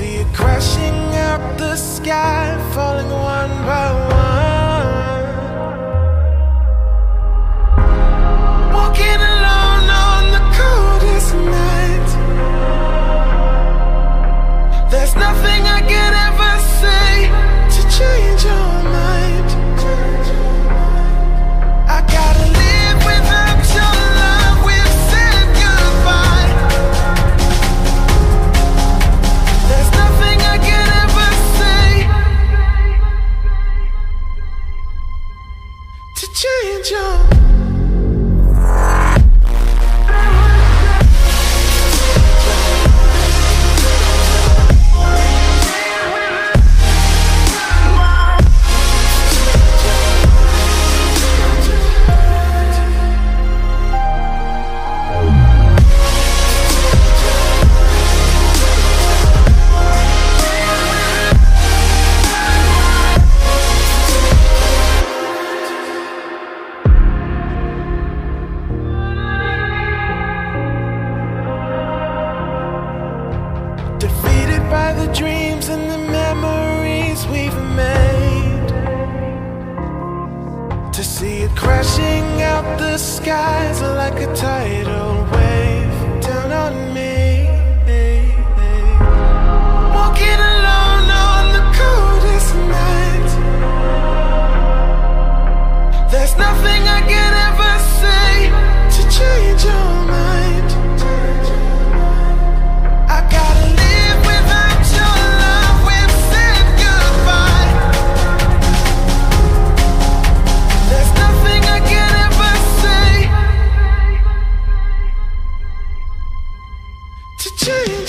See it crashing out the sky, falling one by one. teacher. the dreams and the memories we've made. To see it crashing out the skies like a tidal wave down on me. Walking alone on the coldest night. There's nothing I can ever say to change your to you.